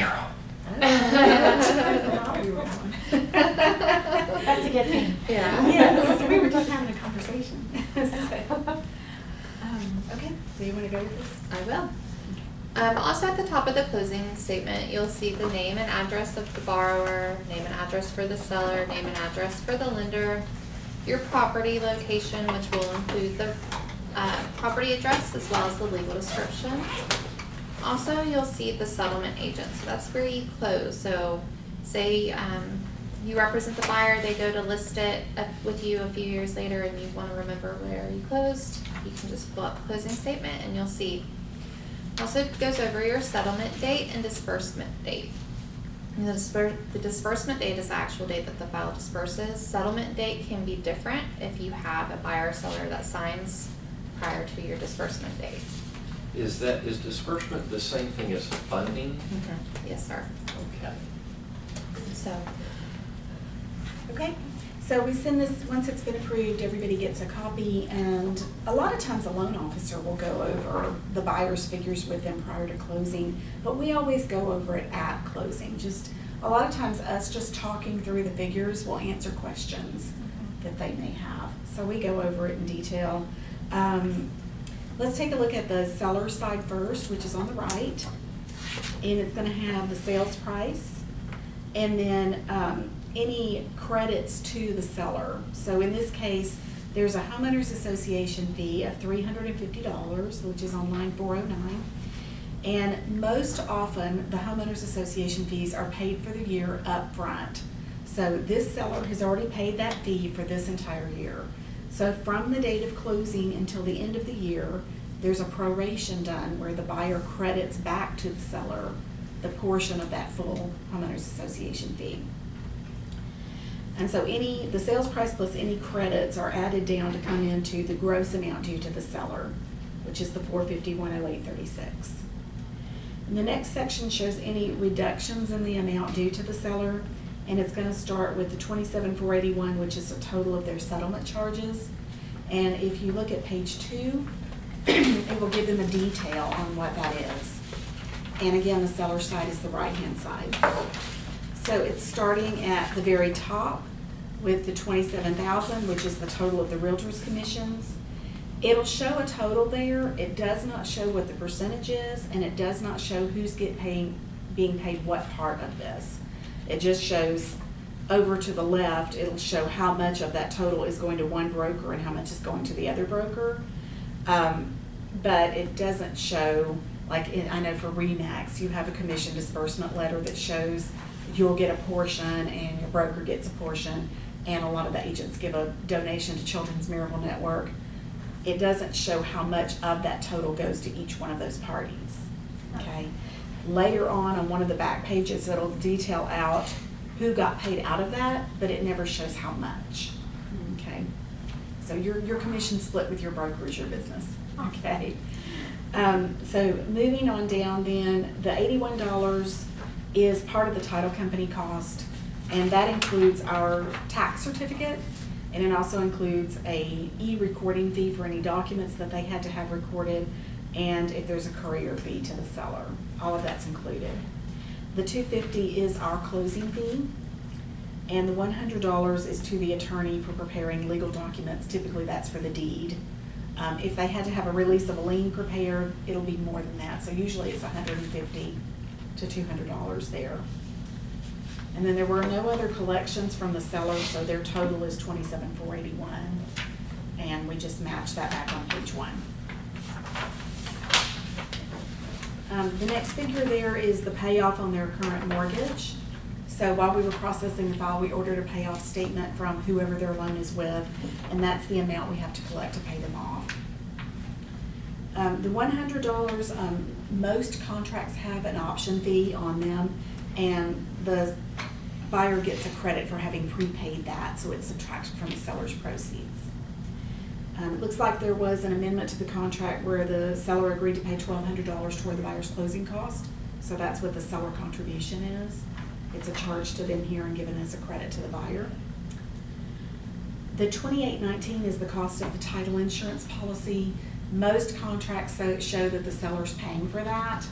You're on. That's That's a good thing. Yeah. Yes, we were just having a conversation. Um, Okay, so you want to go with this? I will. Um, also at the top of the closing statement, you'll see the name and address of the borrower, name and address for the seller, name and address for the lender, your property location, which will include the, uh, property address as well as the legal description. Also, you'll see the settlement agent, so that's where you close, so say, um, you represent the buyer, they go to list it uh, with you a few years later and you wanna remember where you closed, you can just pull up the closing statement and you'll see. Also it goes over your settlement date and disbursement date. And the disper- the disbursement date is the actual date that the file disperses. Settlement date can be different if you have a buyer or seller that signs prior to your disbursement date. Is that, is disbursement the same thing as funding? Yes, sir. Okay. So, Okay, so we send this, once it's been approved, everybody gets a copy, and a lot of times a loan officer will go over the buyer's figures with them prior to closing, but we always go over it at closing, just, a lot of times us just talking through the figures will answer questions that they may have, so we go over it in detail. Um, let's take a look at the seller side first, which is on the right, and it's gonna have the sales price, and then um, any credits to the seller. So in this case, there's a homeowners association fee of three hundred and fifty dollars, which is on line four oh nine. And most often, the homeowners association fees are paid for the year up front. So this seller has already paid that fee for this entire year. So from the date of closing until the end of the year, there's a proration done where the buyer credits back to the seller the portion of that full homeowners association fee. And so any, the sales price plus any credits are added down to come into the gross amount due to the seller, which is the four fifty, one oh eight, thirty-six. And the next section shows any reductions in the amount due to the seller, and it's gonna start with the 27481, which is a total of their settlement charges. And if you look at page two, it will give them a detail on what that is. And again, the seller side is the right-hand side. So it's starting at the very top with the twenty-seven thousand, which is the total of the realtor's commissions. It'll show a total there, it does not show what the percentage is, and it does not show who's get paying, being paid what part of this. It just shows over to the left, it'll show how much of that total is going to one broker and how much is going to the other broker. Um, but it doesn't show, like, in- I know for Remax, you have a commission disbursement letter that shows you'll get a portion and your broker gets a portion, and a lot of the agents give a donation to Children's Miracle Network. It doesn't show how much of that total goes to each one of those parties, okay? Later on, on one of the back pages, it'll detail out who got paid out of that, but it never shows how much, okay? So your, your commission split with your broker is your business, okay? Um, so moving on down then, the eighty-one dollars is part of the title company cost, and that includes our tax certificate, and it also includes a e-recording fee for any documents that they had to have recorded, and if there's a courier fee to the seller, all of that's included. The two fifty is our closing fee, and the one hundred dollars is to the attorney for preparing legal documents, typically that's for the deed. Um, if they had to have a release of a lien prepared, it'll be more than that, so usually it's hundred and fifty to two hundred dollars there. And then there were no other collections from the seller, so their total is twenty-seven four eighty-one, and we just match that back on page one. Um, the next figure there is the payoff on their current mortgage. So while we were processing the file, we ordered a payoff statement from whoever their loan is with, and that's the amount we have to collect to pay them off. Um, the one hundred dollars, um, most contracts have an option fee on them, and the buyer gets a credit for having prepaid that, so it's subtracted from the seller's proceeds. Um, it looks like there was an amendment to the contract where the seller agreed to pay twelve hundred dollars toward the buyer's closing cost, so that's what the seller contribution is. It's a charge to them here and given as a credit to the buyer. The twenty-eight nineteen is the cost of the title insurance policy. Most contracts show that the seller's paying for that.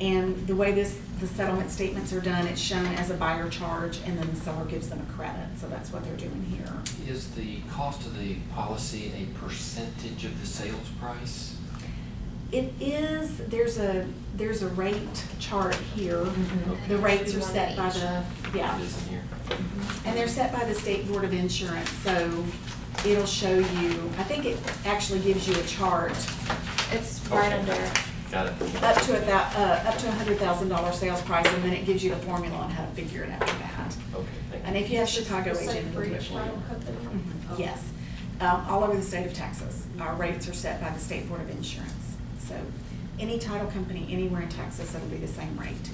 And the way this, the settlement statements are done, it's shown as a buyer charge, and then the seller gives them a credit, so that's what they're doing here. Is the cost of the policy a percentage of the sales price? It is, there's a, there's a rate chart here. Mhm. The rates are set by the, yeah. It is in here. And they're set by the State Board of Insurance, so it'll show you, I think it actually gives you a chart It's right Okay. under, Got it. up to a thou, uh, up to a hundred thousand dollar sales price, and then it gives you the formula on how to figure it after that. Okay, thank. And if you have Chicago agent, for it'll do it for you. title company? Mhm, Yes, um, all over the state of Texas. Our rates are set by the State Board of Insurance. So any title company anywhere in Texas, it'll be the same rate.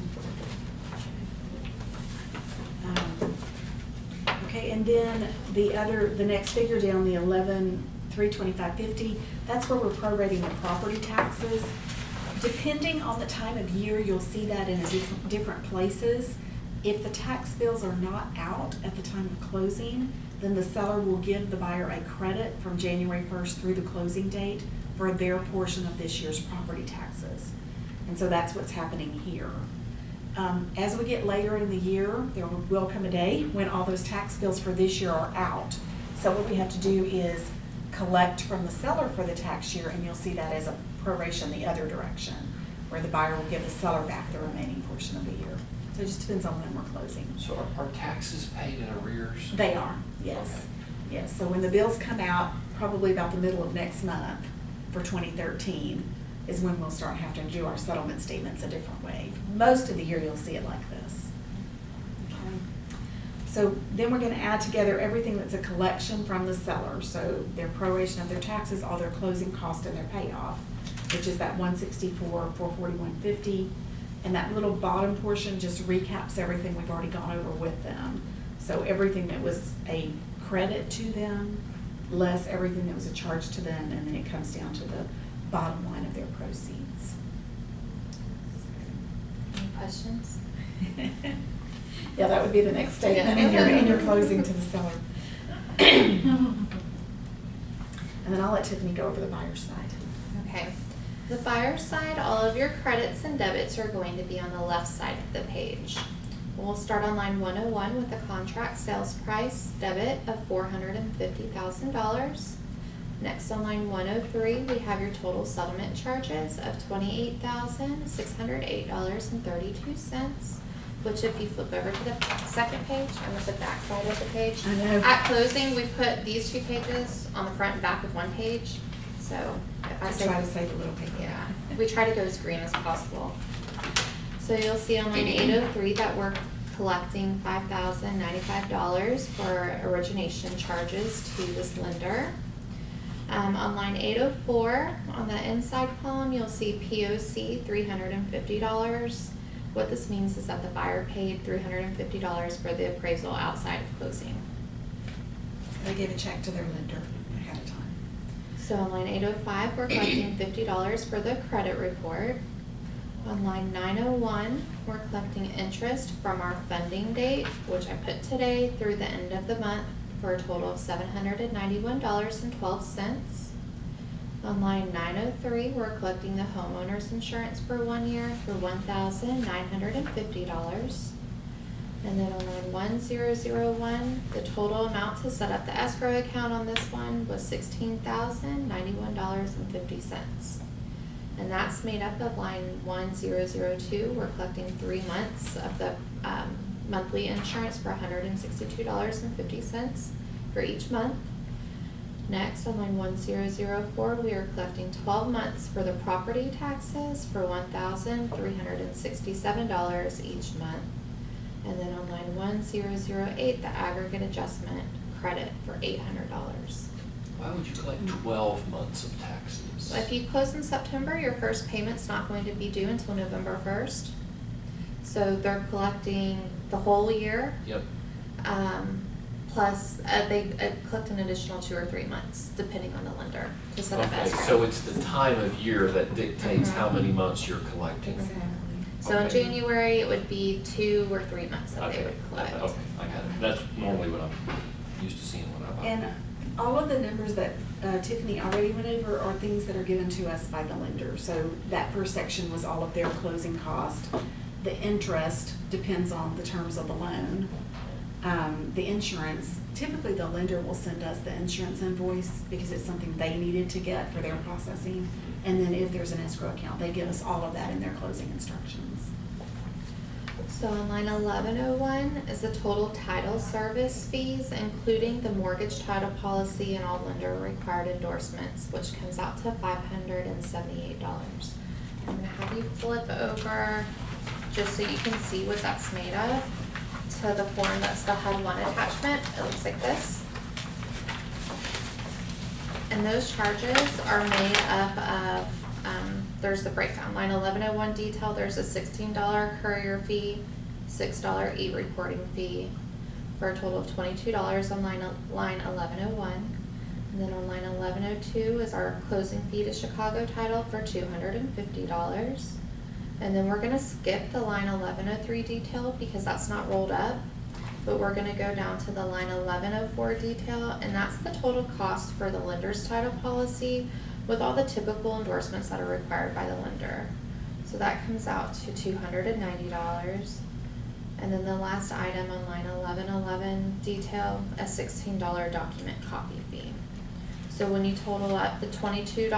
Um, Okay, and then the other, the next figure down, the eleven, three twenty-five fifty, that's where we're prorating the property taxes. Depending on the time of year, you'll see that in different, places. If the tax bills are not out at the time of closing, then the seller will give the buyer a credit from January first through the closing date for their portion of this year's property taxes. And so that's what's happening here. Um, as we get later in the year, there will come a day when all those tax bills for this year are out. So what we have to do is collect from the seller for the tax year, and you'll see that as a proration the other direction, where the buyer will give the seller back the remaining portion of the year. So it just depends on when we're closing. So are, are taxes paid in arrears? They are, yes. Yes, so when the bills come out, probably about the middle of next month for twenty thirteen, is when we'll start having to do our settlement statements a different way. Most of the year, you'll see it like this. Okay. So then we're gonna add together everything that's a collection from the seller, so their proration of their taxes, all their closing cost and their payoff, which is that one sixty-four, four forty-one fifty. And that little bottom portion just recaps everything we've already gone over with them. So everything that was a credit to them, less everything that was a charge to them, and then it comes down to the bottom line of their proceeds. any questions? Yeah, that would be the next statement in your, in your closing to the seller. And then I'll let Tiffany go over the buyer's side. Okay. The buyer's side, all of your credits and debits are going to be on the left side of the page. We'll start on line one oh one with a contract sales price debit of four hundred and fifty thousand dollars. Next on line one oh three, we have your total settlement charges of twenty-eight thousand, six hundred eight dollars and thirty-two cents. Which if you flip over to the second page, almost the back side of the page. At closing, we put these two pages on the front and back of one page, so if I I say. try to save a little paper. Yeah, we try to go as green as possible. So you'll see on line eight oh three that we're collecting five thousand ninety-five dollars for origination charges to this lender. Um, on line eight oh four, on the inside column, you'll see P O C, three hundred and fifty dollars. What this means is that the buyer paid three hundred and fifty dollars for the appraisal outside of closing. They gave a check to their lender ahead of time. So on line eight oh five, we're collecting fifty dollars for the credit report. On line nine oh one, we're collecting interest from our funding date, which I put today through the end of the month for a total of seven hundred and ninety-one dollars and twelve cents. On line nine oh three, we're collecting the homeowner's insurance for one year for one thousand nine hundred and then on line one zero zero one, the total amount to set up the escrow account on this one was sixteen thousand ninety-one dollars and fifty cents. And that's made up of line one zero zero two, we're collecting three months of the, um, monthly insurance for hundred and sixty-two dollars and fifty cents for each month. Next, on line one zero zero four, we are collecting twelve months for the property taxes for one thousand three hundred and sixty-seven dollars each month. And then on line one zero zero eight, the aggregate adjustment credit for eight hundred dollars. Why would you collect twelve months of taxes? If you close in September, your first payment's not going to be due until November first. So they're collecting the whole year, Yep, um, plus, uh, they, uh, collect an additional two or three months, depending on the lender, to set up okay, escrow. so it's the time of year that dictates how Mhm. many months you're collecting. Exactly. So in okay. January, it would be two or three months that they Okay, would collect. okay, I got it. That's normally what I'm used to seeing when I buy. And all of the numbers that uh, Tiffany already went over are things that are given to us by the lender. So that first section was all of their closing cost. The interest depends on the terms of the loan. Um, the insurance, typically the lender will send us the insurance invoice because it's something they needed to get for their processing. And then if there's an escrow account, they give us all of that in their closing instructions. So on line eleven oh one is the total title service fees, including the mortgage title policy and all lender required endorsements, which comes out to five hundred and seventy-eight dollars. I'm gonna have you flip over, just so you can see what that's made of, to the form that's the HUD one attachment, it looks like this. And those charges are made up of, um, there's the breakdown, line eleven oh one detail, there's a sixteen dollar courier fee, six dollar e-recording fee, for a total of twenty-two dollars on line, line eleven oh one. And then on line eleven oh two is our closing fee to Chicago Title for two hundred and then we're gonna skip the line eleven oh three detail because that's not rolled up. But we're gonna go down to the line eleven oh four detail, and that's the total cost for the lender's title policy with all the typical endorsements that are required by the lender. So that comes out to two hundred and then the last item on line eleven eleven detail, a sixteen dollar document copy fee. So when you total up the twenty-two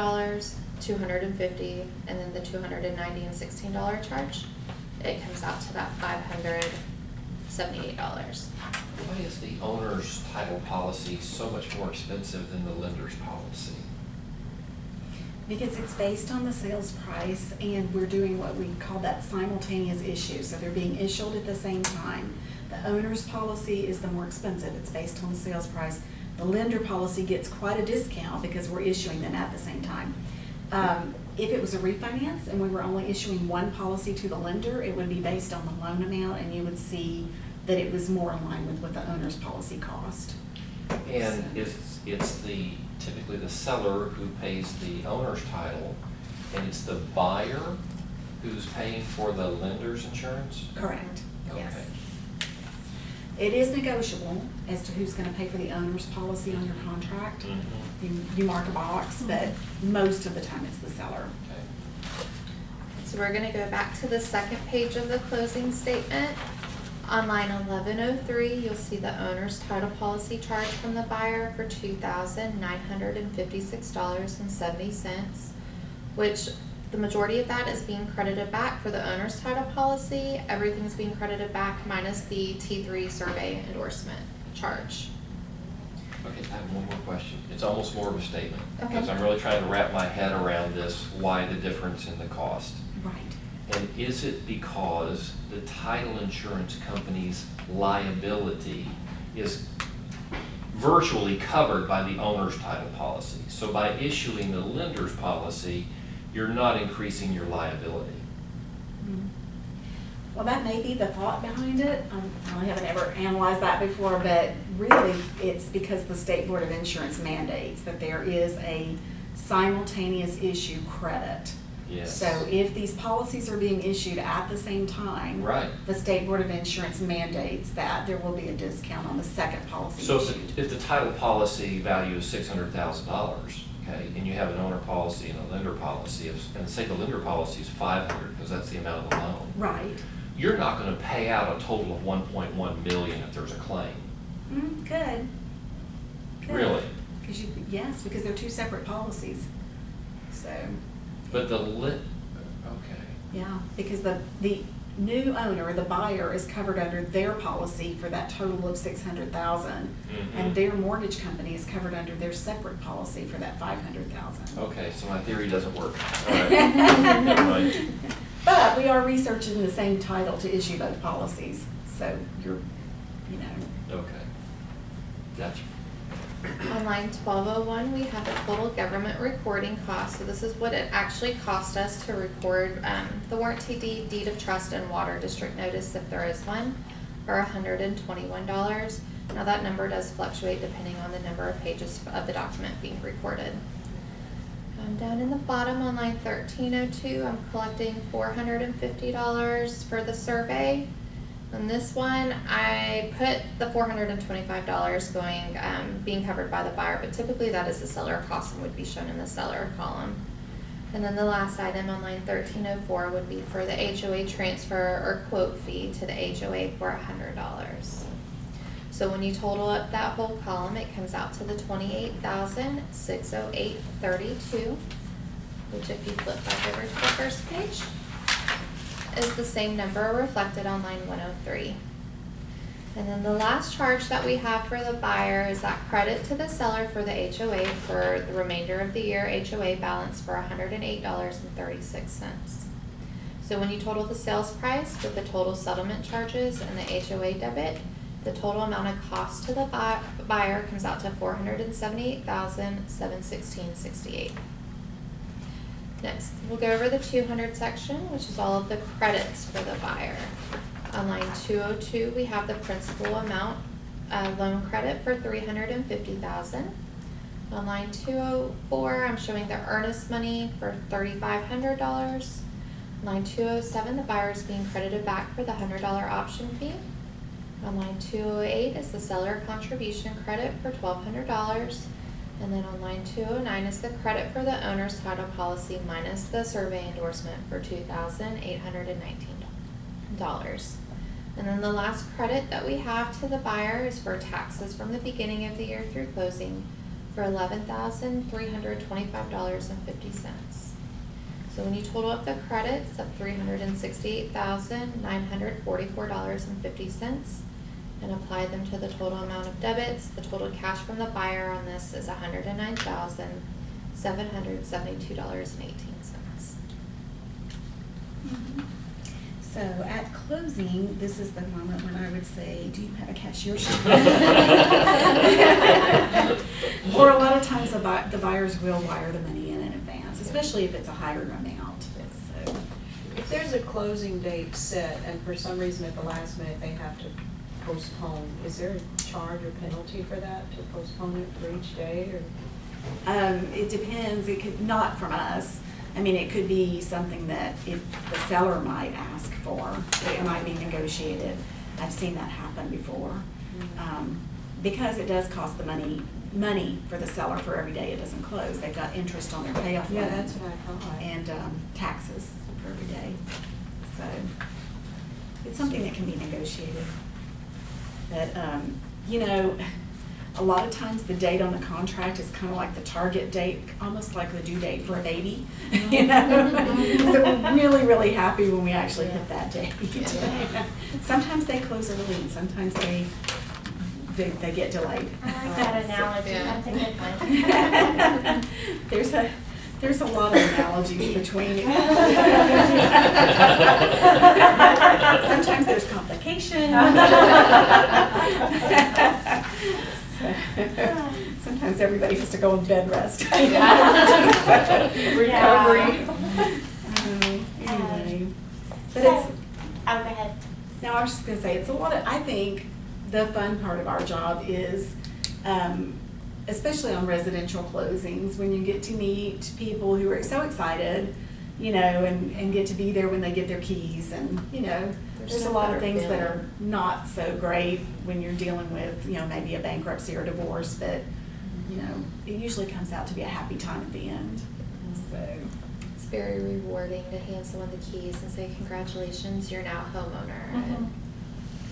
dollars, two hundred and fifty, and then the two hundred and ninety and sixteen dollar charge, it comes out to that five hundred seventy-eight dollars. Why is the owner's title policy so much more expensive than the lender's policy? Because it's based on the sales price and we're doing what we call that simultaneous issue, so they're being issued at the same time. The owner's policy is the more expensive, it's based on the sales price. The lender policy gets quite a discount because we're issuing them at the same time. Um, if it was a refinance and we were only issuing one policy to the lender, it would be based on the loan amount and you would see that it was more in line with what the owner's policy cost. And it's, it's the, typically the seller who pays the owner's title, and it's the buyer who's paying for the lender's insurance? Correct, yes. Okay. It is negotiable as to who's gonna pay for the owner's policy on your contract. Mhm. You, you mark a box, but most of the time it's the seller. Okay. So we're gonna go back to the second page of the closing statement. On line eleven oh three, you'll see the owner's title policy charge from the buyer for two thousand nine hundred and fifty-six dollars and seventy cents, which the majority of that is being credited back for the owner's title policy. Everything's being credited back minus the T three survey endorsement charge. Okay, I have one more question. It's almost more of a statement. Okay. Because I'm really trying to wrap my head around this, why the difference in the cost? Right. And is it because the title insurance company's liability is virtually covered by the owner's title policy? So by issuing the lender's policy, you're not increasing your liability. Mm. Well, that may be the thought behind it. Um, I haven't ever analyzed that before, but really, it's because the State Board of Insurance mandates that there is a simultaneous issue credit. Yes. So if these policies are being issued at the same time. Right. The State Board of Insurance mandates that there will be a discount on the second policy So if the, if the title policy value is six hundred thousand dollars, okay, and you have an owner policy and a lender policy, of- and say the lender policy is five hundred, because that's the amount of the loan. Right. You're not gonna pay out a total of one point one million if there's a claim. Mm, good. Good. Really? Because you, yes, because they're two separate policies. So, But the lit, okay, yeah, because the, the new owner, the buyer, is covered under their policy for that total of six hundred thousand. Mhm. And their mortgage company is covered under their separate policy for that five hundred thousand. okay, so my theory doesn't work. All right. Never mind. But we are researching the same title to issue both policies, so you're, you know, Okay. Gotcha. On line twelve oh one, we have the total government recording cost, so this is what it actually cost us to record, um, the warranty deed, deed of trust, and water district notice if there is one, twenty-one dollars. Now, that number does fluctuate depending on the number of pages of the document being recorded. Um, down in the bottom on line thirteen oh two, I'm collecting four hundred and fifty dollars for the survey. On this one, I put the four hundred and twenty-five dollars going, um, being covered by the buyer, but typically that is the seller cost and would be shown in the seller column. And then the last item on line thirteen oh four would be for the HOA transfer or quote fee to the HOA for hundred dollars. So when you total up that whole column, it comes out to the twenty-eight thousand, six oh eight thirty-two, which if you flip back over to the first page, is the same number reflected on line 103. And then the last charge that we have for the buyer is that credit to the seller for the HOA for the remainder of the year HOA balance for $108.36. So when you total the sales price with the total settlement charges and the HOA debit, the total amount of cost to the buyer comes out to 478,716.68. Next, we'll go over the two hundred section, which is all of the credits for the buyer. On line two oh two, we have the principal amount, uh, loan credit for three hundred and fifty thousand. On line two oh four, I'm showing the earnest money for thirty-five hundred dollars. Line two oh seven, the buyer is being credited back for the hundred dollar option fee. On line two oh eight is the seller contribution credit for twelve hundred dollars. And then on line two oh nine is the credit for the owner's title policy minus the survey endorsement for two thousand eight hundred and then the last credit that we have to the buyer is for taxes from the beginning of the year through closing for eleven thousand three hundred twenty-five dollars and fifty cents. So when you total up the credits of three hundred and sixty-eight thousand nine hundred forty-four dollars and fifty cents and apply them to the total amount of debits, the total cash from the buyer on this is hundred and nine thousand seven hundred seventy-two dollars and eighteen cents. Mm-hmm. So at closing, this is the moment when I would say, do you have a cashier sheet? Or a lot of times the bu- the buyers will wire the money in in advance, especially if it's a higher amount, so. If there's a closing date set and for some reason at the last minute they have to postpone, is there a charge or penalty for that, to postpone it for each day or? Um, it depends, it could, not from us. I mean, it could be something that if the seller might ask for, it might be negotiated. I've seen that happen before. Um, because it does cost the money, money for the seller for every day it doesn't close. They've got interest on their payoff Yeah, loan that's what I thought. And, um, taxes for every day. So, it's something that can be negotiated. But, um, you know, a lot of times the date on the contract is kind of like the target date, almost like the due date for a baby, you know? So we're really, really happy when we actually hit that date. Yeah. Sometimes they close early and sometimes they, they, they get delayed. I like that analogy, Yeah. that's a good one. There's a, there's a lot of analogies between. Sometimes there's complications. Sometimes everybody has to go in bed rest. Recovery. Um, Anyway, but it's, Oh, go ahead. now, I was just gonna say, it's a lot of, I think the fun part of our job is, um, especially on residential closings, when you get to meet people who are so excited, you know, and, and get to be there when they get their keys and, you know, there's a lot of are things that are not so great when you're dealing with, you know, maybe a bankruptcy or divorce, but, you know, it usually comes out to be a happy time at the end, so. It's very rewarding to hand someone the keys and say, congratulations, you're now a homeowner. Mhm. And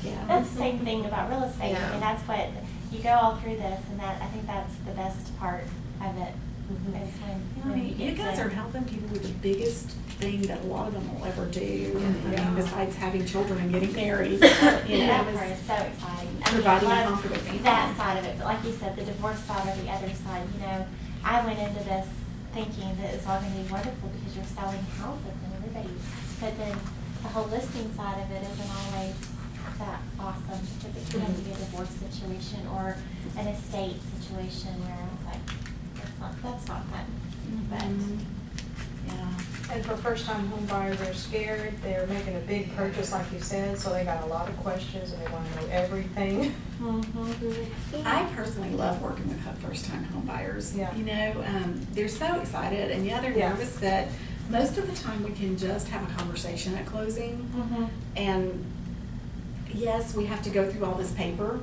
Yeah. That's the same thing about real estate, Yeah. I mean, that's what, you go all through this, and that, I think that's the best part of it, Mhm. is when, when you mean, you to- are helping people with the biggest thing that a lot of them will ever do. I mean, besides having children and getting married, you know, That it's- part is so exciting. I mean, providing I a love home for their family. That side of it, but like you said, the divorce side or the other side, you know, I went into this thinking that it's all gonna be wonderful because you're selling houses and everybody, but then the whole listing side of it isn't always that awesome, because it can be a divorce situation or an estate situation where I was like, that's not, that's not fun, but. Yeah. And for first-time home buyers, they're scared, they're making a big purchase, like you said, so they got a lot of questions and they wanna know everything. I personally love working with first-time home buyers. Yeah. You know, um, they're so excited and yeah, they're Yeah. nervous, but most of the time we can just have a conversation at closing. Mhm. And, yes, we have to go through all this paper,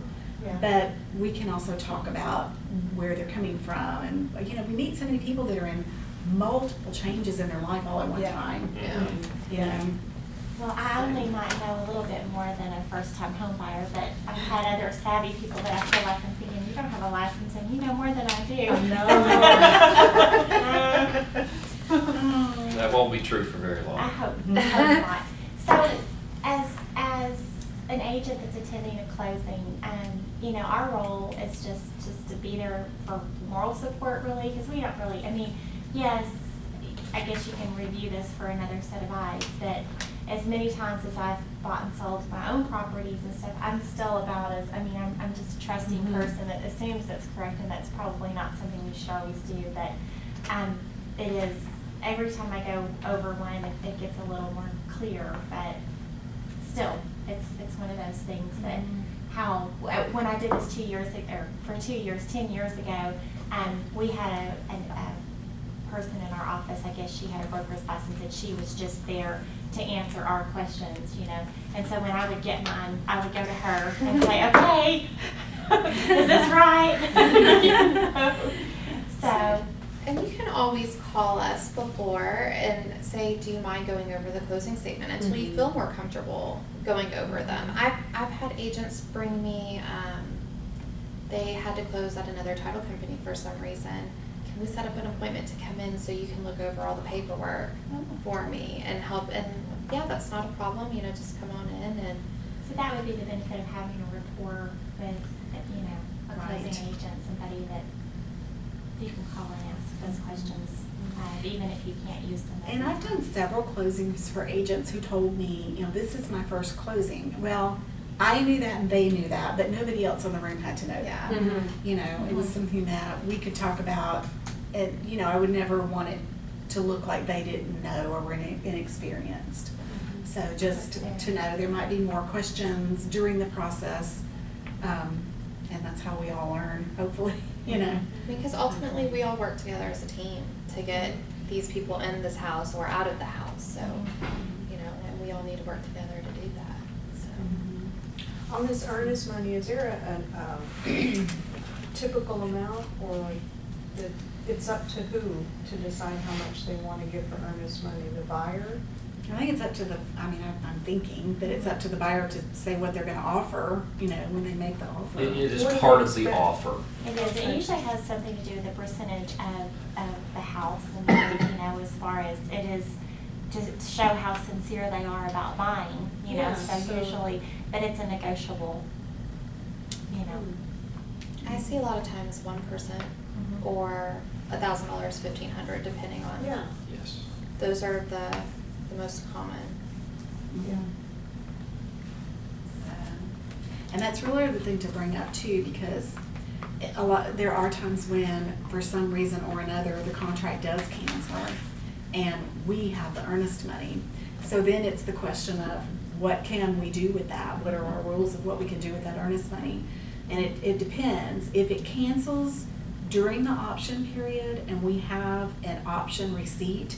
Yeah. but we can also talk about mm-hmm. where they're coming from. And, you know, we meet so many people that are in multiple changes in their life all at one Yeah. time, Yeah. you know. Well, I only might know a little bit more than a first-time home buyer, but I've had other savvy people that I feel like I'm thinking, you don't have a license and you know more than I do. No. Um, that won't be true for very long. I hope, mm-hmm. I hope not. So, as, as an agent that's attending a closing, um, you know, our role is just, just to be there for moral support really, because we don't really, I mean, yes, I guess you can review this for another set of eyes, but as many times as I've bought and sold my own properties and stuff, I'm still about as, I mean, I'm, I'm just a trusting Mhm. person that assumes that's correct, and that's probably not something we should always do, but, um, it is, every time I go over one, it, it gets a little more clear, but still, it's, it's one of those things that, how, when I did this two years, ag- or for two years, ten years ago, um, we had a, an- a person in our office, I guess she had a broker's license, and she was just there to answer our questions, you know? And so when I would get mine, I would go to her and say, okay, is this right? You know? So, And you can always call us before and say, do you mind going over the closing statement until you Mhm. feel more comfortable going over them. I've, I've had agents bring me, um, they had to close at another title company for some reason. Can we set up an appointment to come in so you can look over all the paperwork for me and help? And yeah, that's not a problem, you know, just come on in and, so that would be the benefit of having a rapport with, you know, a closing Right. agent, somebody that you can call ask those questions, uh, even if you can't use them. And I've done several closings for agents who told me, you know, this is my first closing. Well, I knew that and they knew that, but nobody else in the room had to know that. Mhm. You know, it was something that we could talk about, and, you know, I would never want it to look like they didn't know or were ine- inexperienced. So just to know, there might be more questions during the process, um, and that's how we all learn, hopefully, you know. because ultimately we all work together as a team to get these people in this house or out of the house, so, you know, and we all need to work together to do that, so. On this earnest money, is there a, a, um, typical amount or that, it's up to who to decide how much they wanna give for earnest money, the buyer? I think it's up to the, I mean, I'm- I'm thinking that it's up to the buyer to say what they're gonna offer, you know, when they make the offer. It it is What do you part of the expect? offer. It is, it usually has something to do with the percentage of, of the house and, you know, as far as it is to show how sincere they are about buying, you know, Yeah, so so- usually, but it's a negotiable, you know. I see a lot of times one percent Mhm. or a thousand dollars, fifteen hundred, depending on. Yeah, Yes. Those are the, the most common. yeah. Um, and that's really the thing to bring up too, because a lot, there are times when, for some reason or another, the contract does cancel and we have the earnest money. So then it's the question of what can we do with that? What are our rules of what we can do with that earnest money? And it, it depends. If it cancels during the option period and we have an option receipt,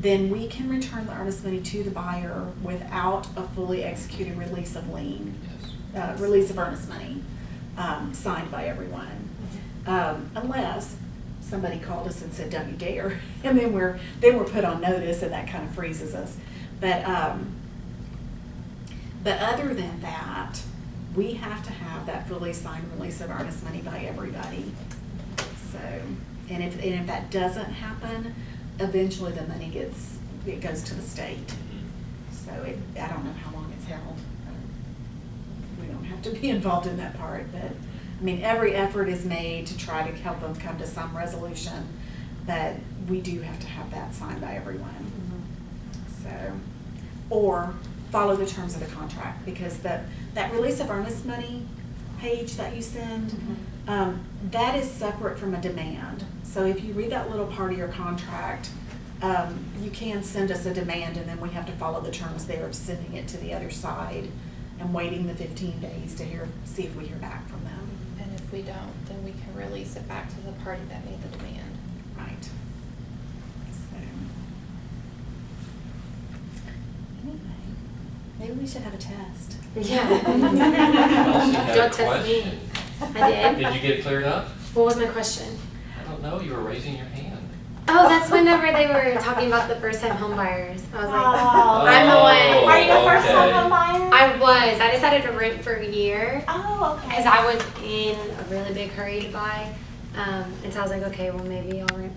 then we can return the earnest money to the buyer without a fully executed release of lien, Yes. uh, release of earnest money, um, signed by everyone. Um, unless somebody called us and said, don't you dare, and then we're, then we're put on notice and that kind of freezes us. But, um, but other than that, we have to have that fully signed release of earnest money by everybody. So, and if, and if that doesn't happen, eventually the money gets, it goes to the state. So it, I don't know how long it's held. We don't have to be involved in that part, but, I mean, every effort is made to try to help them come to some resolution, but we do have to have that signed by everyone. So, or follow the terms of the contract, because the, that release of earnest money page that you send, mm-hmm. Um, that is separate from a demand. So if you read that little part of your contract, um, you can send us a demand and then we have to follow the terms there of sending it to the other side and waiting the fifteen days to hear, see if we hear back from them. And if we don't, then we can release it back to the party that made the demand. Right. So. Anyway, Maybe we should have a test. Yeah. Elsie had a Don't test me. Question. I did. Did you get cleared up? What was my question? I don't know, you were raising your hand. Oh, that's whenever they were talking about the first time homebuyers. I was like, Oh. I'm the one. Are you a first time okay. home buyer? I was. I decided to rent for a year Oh, okay. because I was in a really big hurry to buy. Um, and so I was like, okay, well maybe I'll rent